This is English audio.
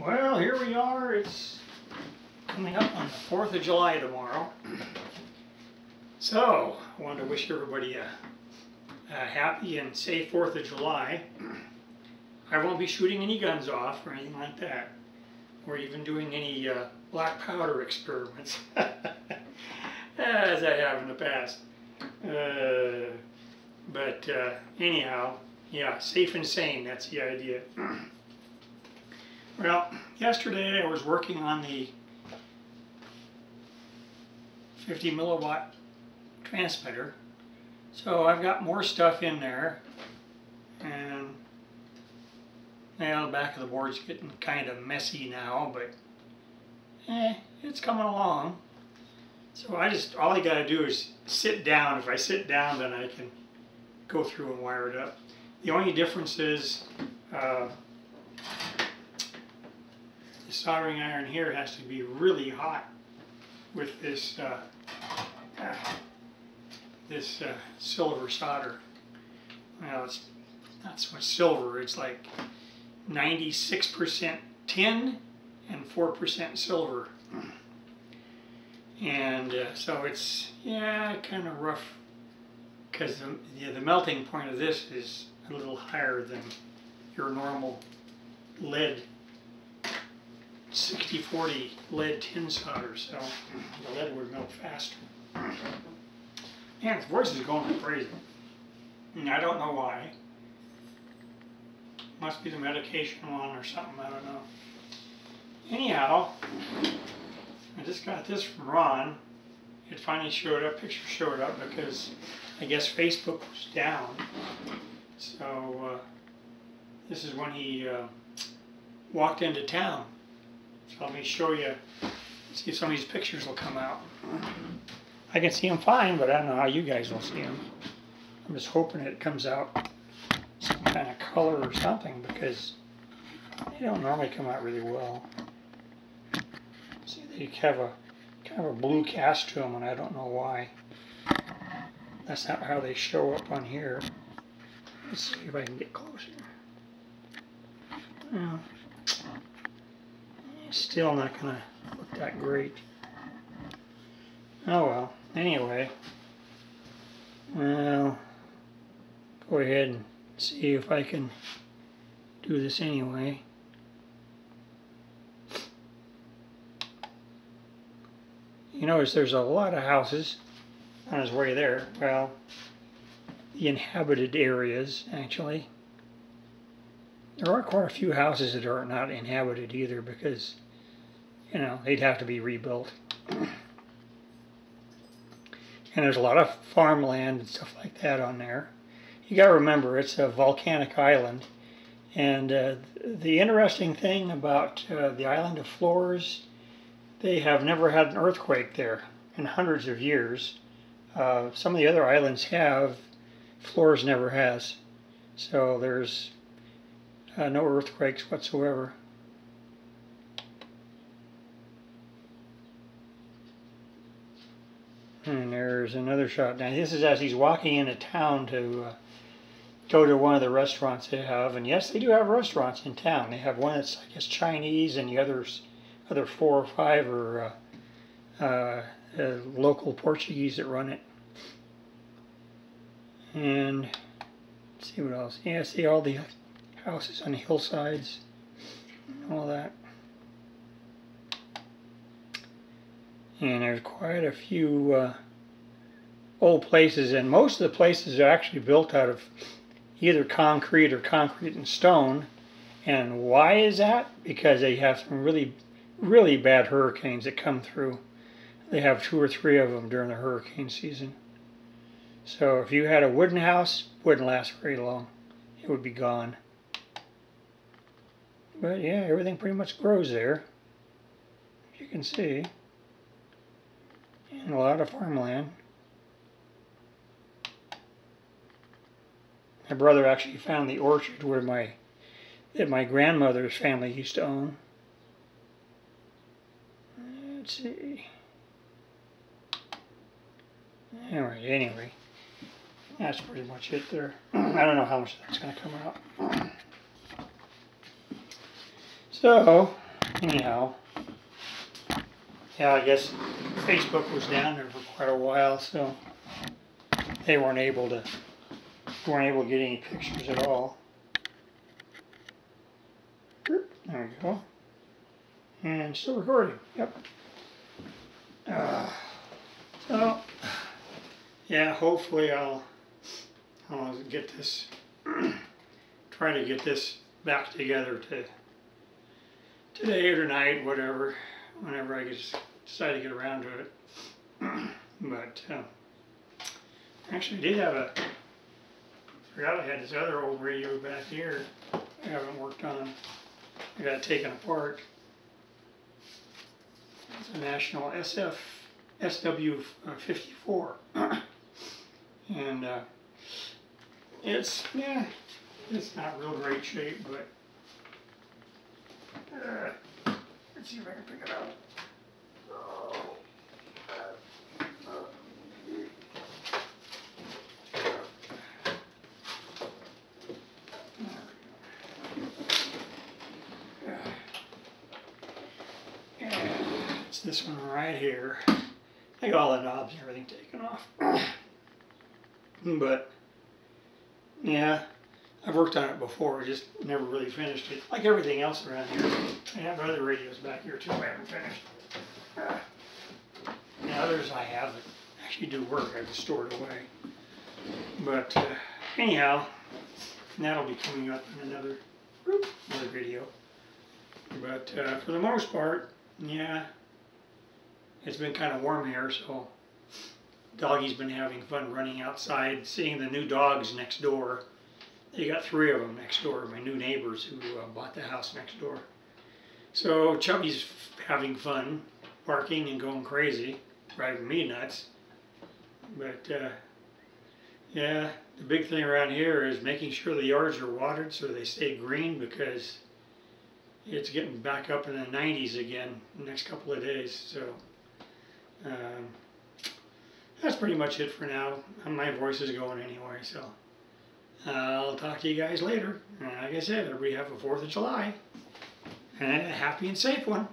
Well, here we are. It's coming up on the 4th of July tomorrow. So, I wanted to wish everybody a, a happy and safe 4th of July. I won't be shooting any guns off or anything like that, or even doing any uh, black powder experiments, as I have in the past. Uh, but uh, anyhow, yeah, safe and sane, that's the idea. Well, yesterday I was working on the 50 milliwatt transmitter. So I've got more stuff in there and now the back of the board's getting kind of messy now, but eh, it's coming along. So I just, all I gotta do is sit down. If I sit down, then I can go through and wire it up. The only difference is uh, soldering iron here has to be really hot with this uh, ah, this uh, silver solder. Well, it's not so much silver, it's like 96% tin and 4% silver. And uh, so it's, yeah, kind of rough because the, yeah, the melting point of this is a little higher than your normal lead 60-40 lead tin solder, so the lead would melt faster. Man, his voice is going crazy. And I don't know why. Must be the medication on or something, I don't know. Anyhow, I just got this from Ron. It finally showed up, picture showed up because I guess Facebook was down. So uh, this is when he uh, walked into town. So let me show you, see if some of these pictures will come out. I can see them fine, but I don't know how you guys will see them. I'm just hoping it comes out some kind of color or something because they don't normally come out really well. See, they have a kind of a blue cast to them, and I don't know why. That's not how they show up on here. Let's see if I can get closer. Well, still not going to look that great. Oh well, anyway, well, go ahead and see if I can do this anyway. You notice there's a lot of houses on his way there. Well, the inhabited areas, actually. There are quite a few houses that are not inhabited either because you know, they'd have to be rebuilt. And there's a lot of farmland and stuff like that on there. You got to remember, it's a volcanic island. And uh, the interesting thing about uh, the island of Flores, they have never had an earthquake there in hundreds of years. Uh, some of the other islands have, Flores never has. So there's uh, no earthquakes whatsoever. And there's another shot. Now this is as he's walking into town to uh, go to one of the restaurants they have. And yes, they do have restaurants in town. They have one that's I guess Chinese, and the others, other four or five are uh, uh, uh local Portuguese that run it. And see what else. Yeah, see all the houses on the hillsides, and all that. And there's quite a few uh, old places and most of the places are actually built out of either concrete or concrete and stone. And why is that? Because they have some really really bad hurricanes that come through. They have two or three of them during the hurricane season. So if you had a wooden house wouldn't last very long. It would be gone. But yeah everything pretty much grows there you can see and a lot of farmland. My brother actually found the orchard where my that my grandmother's family used to own. Let's see. Alright, anyway. That's pretty much it there. I don't know how much that's going to come out. So, anyhow, yeah, I guess Facebook was down there for quite a while, so they weren't able to weren't able to get any pictures at all. There we go. And still recording. Yep. Uh, so, yeah, hopefully I'll, I'll get this, try to get this back together to today or tonight, whatever, whenever I get, decide to get around to it. but, uh, actually I did have a, forgot I had this other old radio back here I haven't worked on. I got it taken apart. It's a National SF SW54. and uh, it's, yeah, it's not real great shape, but uh, let's see if I can pick it up. It's this one right here. I got all the knobs and everything taken off. but, yeah, I've worked on it before, just never really finished it. Like everything else around here. I have other radios back here too I haven't finished. Uh, and others I have that actually do work, I just stored away. But uh, anyhow, that'll be coming up in another, another video. But uh, for the most part, yeah, it's been kind of warm here, so doggy's been having fun running outside, seeing the new dogs next door. They got three of them next door, my new neighbors who uh, bought the house next door. So Chubby's having fun, barking and going crazy, driving me nuts. But uh, yeah, the big thing around here is making sure the yards are watered so they stay green because it's getting back up in the 90s again the next couple of days. So um, that's pretty much it for now. My voice is going anyway, so I'll talk to you guys later. And like I said, everybody have a 4th of July and a happy and safe one.